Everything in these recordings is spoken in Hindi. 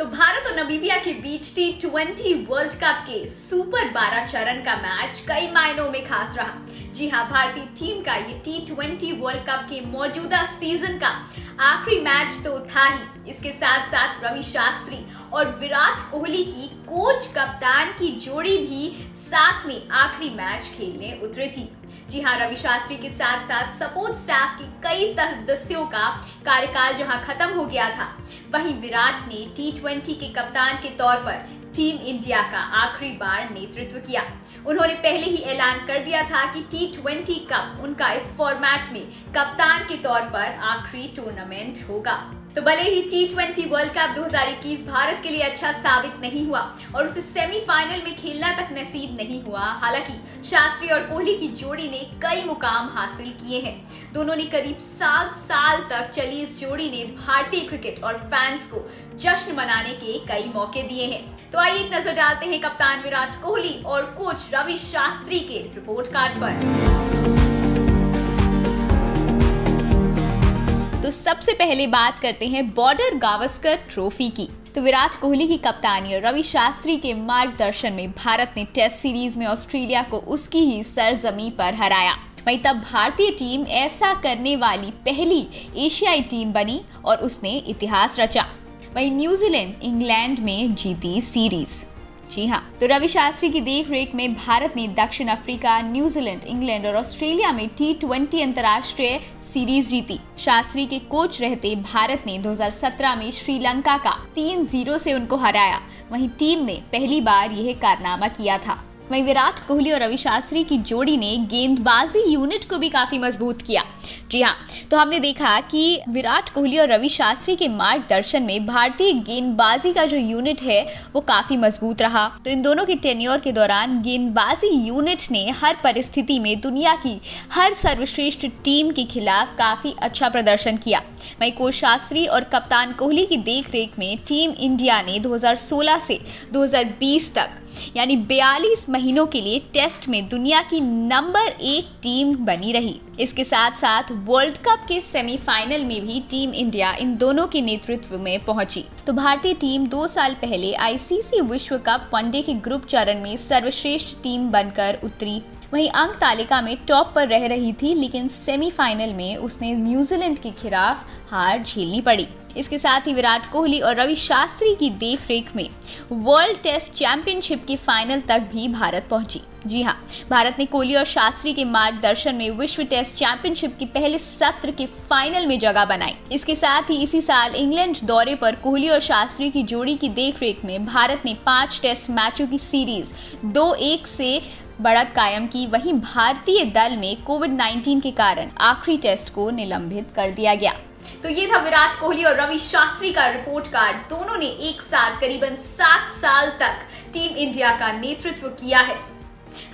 तो भारत और नबीबिया के बीच टी ट्वेंटी वर्ल्ड कप के सुपर बारह चरण का मैच कई मायनों में खास रहा। जी हाँ भारतीय टीम का, ये टी ट्वेंटी वर्ल्ड कप के मौजूदा सीज़न का आखिरी मैच तो था ही। इसके साथ साथ रवि शास्त्री और विराट कोहली की कोच कप्तान की जोड़ी भी साथ में आखिरी मैच खेलने उतरे थी। जी हाँ रवि शास्त्री के साथ साथ सपोर्ट स्टाफ के कई सदस्यों का कार्यकाल जहाँ खत्म हो गया था, वहीं विराट ने टी ट्वेंटी के कप्तान के तौर पर टीम इंडिया का आखिरी बार नेतृत्व किया। उन्होंने पहले ही ऐलान कर दिया था कि टी ट्वेंटी कप उनका इस फॉर्मेट में कप्तान के तौर पर आखिरी टूर्नामेंट होगा। तो भले ही T twenty world cup 2021 Bharat के लिए अच्छा साबित नहीं हुआ और उसे सेमीफाइनल में खेलना तक नसीब नहीं हुआ, हालाँकि शास्त्री और कोहली की जोड़ी ने कई मुकाम हासिल किए हैं। दोनों ने करीब सात साल तक चली इस जोड़ी ने भारतीय क्रिकेट और फैंस को जश्न मनाने के कई मौके दिए हैं। तो आइए एक नज़र डालते हैं कप्तान विराट कोहली और कोच रवि शास्त्री के रिपोर्ट कार्ड पर। तो सबसे पहले बात करते हैं बॉर्डर गावस्कर ट्रॉफी की। तो विराट कोहली की कप्तानी और रवि शास्त्री के मार्गदर्शन में भारत ने टेस्ट सीरीज़ में ऑस्ट्रेलिया को उसकी ही सरजमी पर हराया। वहीं तब भारतीय टीम ऐसा करने वाली पहली एशियाई टीम बनी और उसने इतिहास रचा। वहीं न्यूजीलैंड, इंग्लैंड में जीती सीरीज़। जी हाँ। तो रवि शास्त्री की देख रेख में भारत ने दक्षिण अफ्रीका, न्यूजीलैंड, इंग्लैंड और ऑस्ट्रेलिया में टी ट्वेंटी अंतर्राष्ट्रीय सीरीज़ जीती। शास्त्री के कोच रहते भारत ने 2017 में श्रीलंका का तीन ज़ीरो से उनको हराया। वहीं टीम ने पहली बार यह कारनामा किया था। वहीं विराट कोहली और रवि शास्त्री की जोड़ी ने गेंदबाजी यूनिट को भी काफ़ी मज़बूत किया। जी हाँ तो हमने देखा कि विराट कोहली और रवि शास्त्री के मार्गदर्शन में भारतीय गेंदबाजी का जो यूनिट है, वो काफ़ी मज़बूत रहा। तो इन दोनों के टेन्योर के दौरान गेंदबाजी यूनिट ने हर परिस्थिति में दुनिया की हर सर्वश्रेष्ठ टीम के खिलाफ काफ़ी अच्छा प्रदर्शन किया। वहीं कोच शास्त्री और कप्तान कोहली की देखरेख में टीम इंडिया ने 2016 से 2020 तक, यानी 42 महीनों के लिए टेस्ट में दुनिया की नंबर एक टीम बनी रही। इसके साथ साथ वर्ल्ड कप के सेमीफाइनल में भी टीम इंडिया इन दोनों के नेतृत्व में पहुँची। तो भारतीय टीम दो साल पहले आईसीसी विश्व कप वनडे के ग्रुप चरण में सर्वश्रेष्ठ टीम बनकर उतरी। वहीं अंक तालिका में टॉप पर रह रही थी, लेकिन सेमीफाइनल में उसने न्यूजीलैंड के खिलाफ हार झेलनी पड़ी। इसके साथ ही विराट कोहली और रवि शास्त्री की देखरेख में वर्ल्ड टेस्ट चैंपियनशिप के फाइनल तक भी भारत पहुँची। जी हाँ भारत ने कोहली और शास्त्री के मार्गदर्शन में विश्व टेस्ट चैंपियनशिप के पहले सत्र के फाइनल में जगह बनाई। इसके साथ ही इसी साल इंग्लैंड दौरे पर कोहली और शास्त्री की जोड़ी की देखरेख में भारत ने पाँच टेस्ट मैचों की सीरीज़ दो एक से बढ़त कायम की, वहीं भारतीय दल में कोविड 19 के कारण आखिरी टेस्ट को निलंबित कर दिया गया। तो ये था विराट कोहली और रवि शास्त्री का रिपोर्ट कार्ड। दोनों ने एक साथ करीबन सात साल तक टीम इंडिया का नेतृत्व किया है।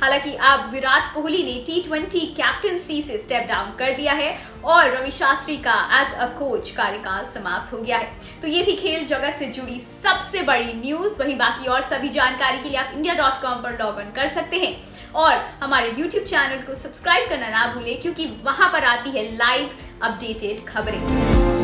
हालाँकि अब विराट कोहली ने टी ट्वेंटी कैप्टनसी से स्टेप डाउन कर दिया है और रवि शास्त्री का एज अ कोच कार्यकाल समाप्त हो गया है। तो ये थी खेल जगत से जुड़ी सबसे बड़ी न्यूज़ वहीं बाकी और सभी जानकारी के लिए आप इंडिया डॉट कॉम पर लॉग इन कर सकते हैं। और हमारे यूट्यूब चैनल को सब्सक्राइब करना ना भूलें, क्योंकि वहाँ पर आती है लाइव अपडेटेड खबरें।